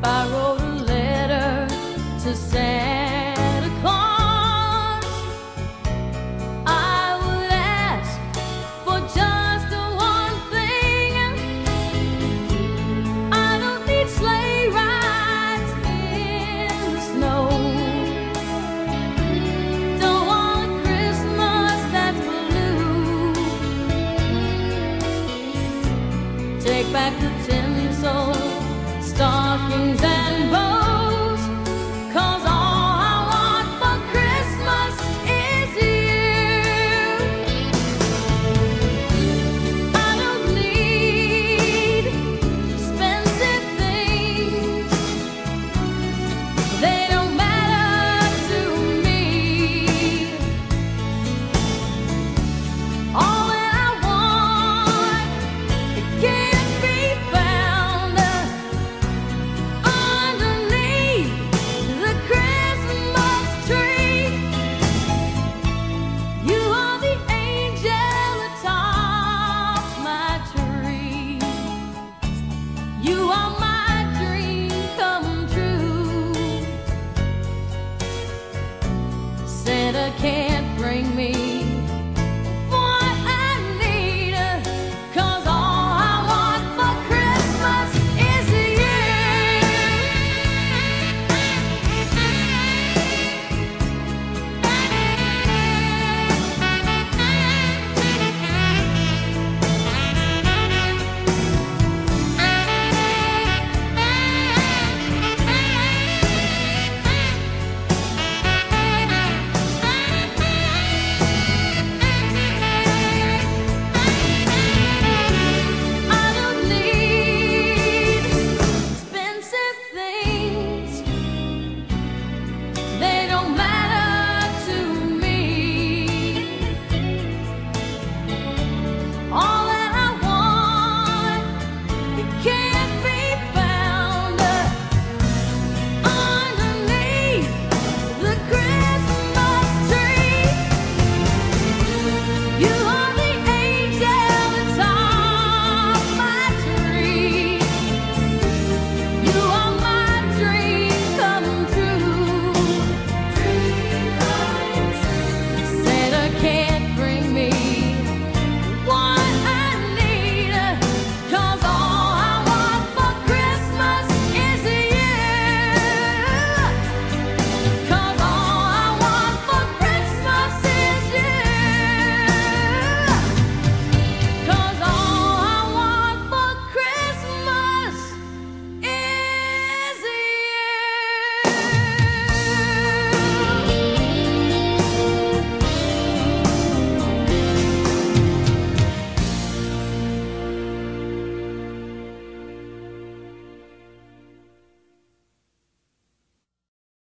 borrow 云在。